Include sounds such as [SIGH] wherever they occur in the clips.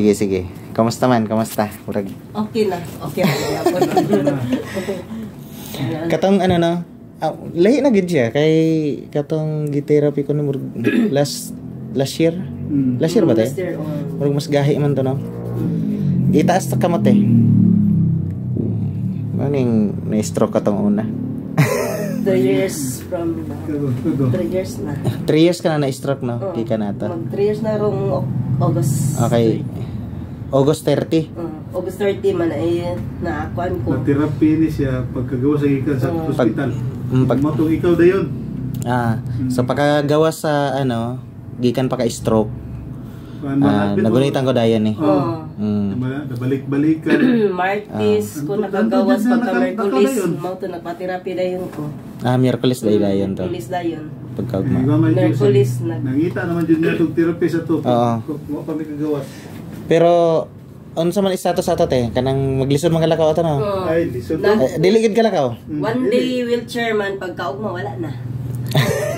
Sige, sige. Kamusta man? Kamusta? Murag Okay na. Okay na. Katong ano no? Ah, lahi na gid siya kay katong githerapy ko no murag [CLEARS THROAT] last last year. Last year ba Last tayo? year, oh. Murag mas gahi man to no. Itaas ta kamot eh. Maning na-stroke katong una. [LAUGHS] Three years from Three years na. 3 years ka na na-stroke no? Kay ka na to. Mag three years na rong August. Okay. August 30. Uh, August 30 man ay naakuan ko. Na-therapy ni siya pagkagawa sa ikan sa Oo. hospital. Mm, pag- Matong ikaw dayon. Ah, so pagkagawa sa ano, gikan pa ka stroke. Ah, hanapin mo? nagunitan ko dayan eh. Oo. Mm. Nabala- Nabalik-balikan. [CLEARS THROAT] Martis ko Ah. nakagawas Nandun din na pagka naka- Merkulis. Mao to nagpa-therapy dayon ko. Ah, Miyerkules day dayon to. Merkulis dayon. Pagkaugma. Merkulis nag- Nangita naman dyan niya itong therapy sa to. Oo. Kung kami kagawas. Pero unsa man status ato te? Kanang maglisod man kalakaw ato no. Oo. Ay, lisod Na-. Eh, dili gid kalakaw. Mm, One day wheelchair man pagkaugma wala na.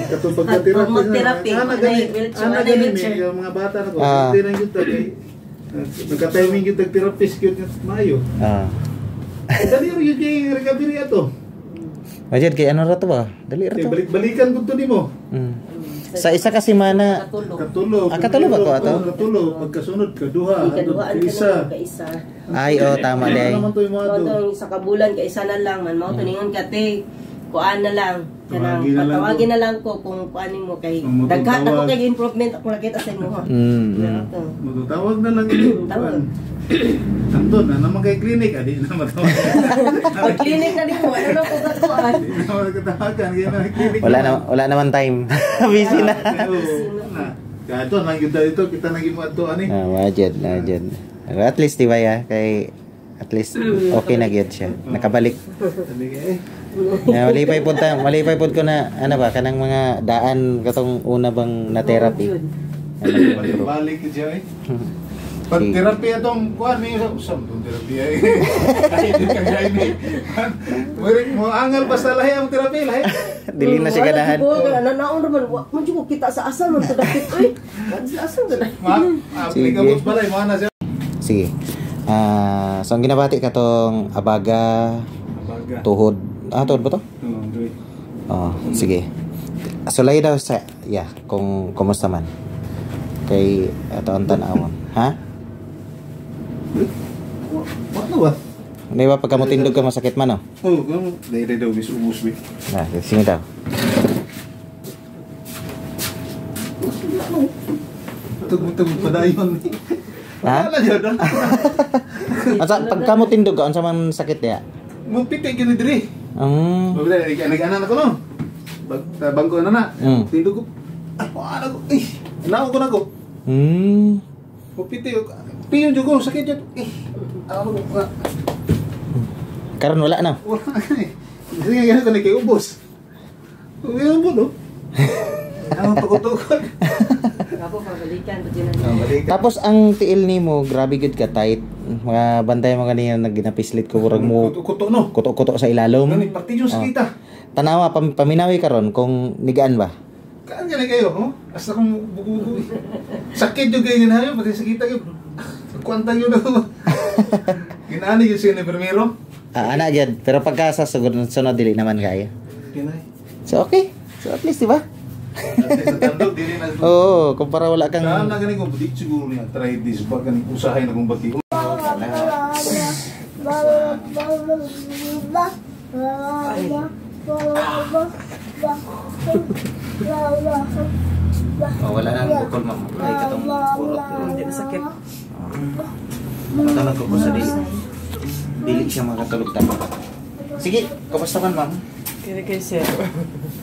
Katong pagka-therapy Pag mag-therapy, na- ana gani, ana gani yung mga bata na ko. Ah. Na yun to, kay nagka-timing yung tag-therapist yun yung maayo. Ah. Dali rin yun yung recovery ato. Majid kay ano ra to ba? Dali ra Kay to. balik-balikan ko to ni mo. Mm. Sa isa ka semana, Katulog. Katulog. Ah, katulog ba ko ato? Katulog. Pagkasunod, kaduha. Ikaduhaan Ano, ka Isa. na ka isa. ay oh tama day. naman to yung mga Mao to? tong sa kabulan ka isa na lang man. Mao to ningon ka te kuan na lang. Kanang Tawagin na lang patawagin ko. na lang ko kung kuanin mo kay daghan ako tawag. kay improvement ako nakita sa imo. [LAUGHS] Mm. Mm. to. Magtawag na lang. Tawag. Anton, na naman kay clinic, adi na matawag. Pag [LAUGHS] clinic na dito, ano na ko gatuan. Hindi na na clinic Wala na wala naman time. [LAUGHS] Busy na. Oo, na. Kaya ito, nang yun dito, kita naging mo ato, ani. Ah, wajid, wajid. At least di ba ya kay at least okay na gyud siya. Nakabalik. Eh. Yeah, malipay pod ta, malipay pod ko na ano ba kanang mga daan katong una bang na therapy. Balik, balik ka siya, eh. Pag therapy atong kuan ni sa usam tong therapy ay. Kahit di ka gay ni. Murik mo angal basta lahi ang therapy lahi. [LAUGHS] Dili na siya ganahan. Jud ko, nanaon naman, wa man jud ko kita sa asal man to dakit oy. Sa asal dakit. Ma, Sige. applicable balay mo na siya. Sige. Ah, so ang ginabati katong abaga, Baga. tuhod. Ah, tuhod ba to? Oo. Oh, sige. Sulay daw sa yeah, kung kumusta man. Kay ato ang tanawon. Ha? Na ba? Di ba pagka mo tindog ka masakit man oh? Oh, kung dahil daw bis ubus bi. Ah, sige daw. Tugtog padayon. Ha? Wala jud. [LAUGHS] Asa pagka mo tindog ka unsa man sakit ya? Mo pitik gini diri. Mabila ni nag-anan ako no. Bag ta bangko na na. Mm. Tindog ko. Ah, wala ko. Eh, naon ko na ko. hmm. Mo pitik. Piyon jud ko sakit jud. Eh, ano ko. Karon wala na. Wala ka eh. Kasi nga ganito na kay ubos. Uy, mo no. [LAUGHS] Ano tukod-tukod. Ako pabalikan pud yun. balik. Tapos ang tiil nimo, grabe gud ka tight. Mga bantay mo kanina nag ginapislit ko murag mo Kuto no. kuto-kuto sa ilalom. Gani partido sa Ah. kita. Tanawa pam, paminawi karon kung nigaan ba. Kaan gani kayo, ho? Hasta kung bugu Sakit yung kayo ginayo, pati sa kita kayo. Kwanta yun [LAUGHS] ako. Ginaani yun siya ni Permiro. Ah, ana gyud. Pero pagka sa sugod sunod dili naman kaya. Ginay. So okay. So at least di ba? [LAUGHS] Oo, kumpara wala kang Saan na ganing ko, budik siguro niya, try this, bag ganing usahay na kong bati. Oh, wala nang bukol ma'am. Ay katong burot. Hindi na sakit. Matulog ko sa dili. Dili siya makatulog tama. Sige, kamusta man ma'am? Kaya kay sir. [LAUGHS]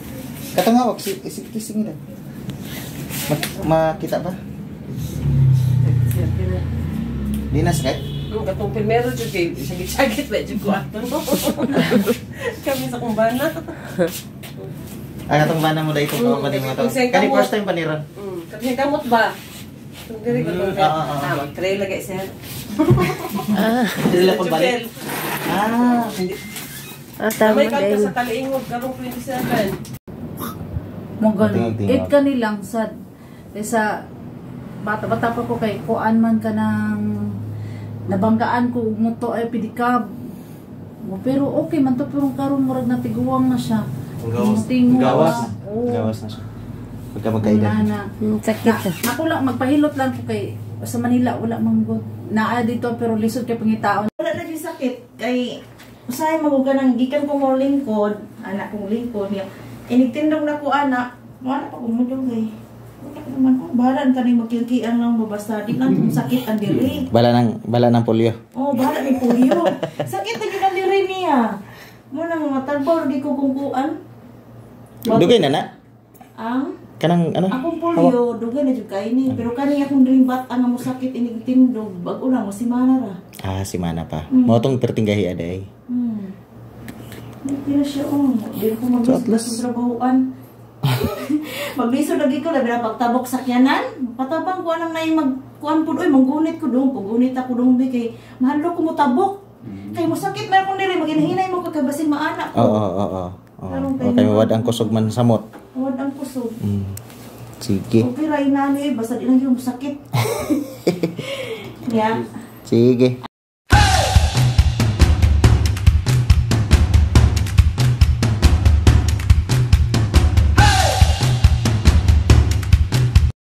Katong hawak si si kissing na. Ma makita ba? Di na sakit? Ang katong primero jud kay sagit-sagit ba jud ko ato. Kami sa kumbana. Ay, katong bana mo dahil itong Mm, mm, mo to. kung sa'yo Kani first time pa ni Ron. Mm, kasi gamot ba? Kung diri ko tong Mm, ah, ah, ah. Ah, mag-try lagay sir. Dili lang pag balik. Ah, hindi. Ah, Tama tama ka dahil. sa kaliingog karong 27. Mo ganun. Tingog-tingog. It kanilang sad. Kaysa bata-bata pa ko kay kuan man ka ng nabanggaan ko moto ay pedicab. O, Pero okay man to pero karon murag natiguwang na siya. Gawas. Gawas. Gawas na siya. Pagka magkaedad. Wala na. Hmm, sakit Na, ako lang magpahilot lang ko kay sa Manila wala man good. Naa dito pero lisod kay pangitaon. Wala na yung sakit. Kay, usahay maguga ng gikan ko mo lingkod, anak kong lingkod niya. Inigtindog na ko anak, wala pa mudong kay. Wala ka naman ko, bahalan ka rin magkilkian lang babasta. Di lang kung [LAUGHS] sakit ang diri. Bala ng, bala ng polio. Oh, bahala ni polio. Sakit na yun ang diri niya. Muna mga talbaw, lagi ko kungkuan. Dugay na na. Ang? Kanang ano? Akong polio, dugay na jud kay ni. Pero kani akong dring bat ang mo sakit inigtindog. Bago lang mo si mana ra. Ah, si Mana pa. Mm. Mo tong pertinggahi aday. Hmm. Hindi na siya, oh. Hindi ko sa trabahoan. Magliso lagi ko, labi na pagtabok sakyanan. Patabang ko anang na yung magkuhan po doon, manggunit ko doon. Pagunit ako doon, bi, kay mahalo ko mo tabok. Kay mo sakit, meron ko nire, maginahinay mo kakabasin maanak Oo, ko. oo, oo. Oo. Anong O kay mawad ang kusog man samot. Awad ang kusog. Mm. Sige. Okay, ray na niya, basta di lang yung sakit. [LAUGHS] yeah. Sige.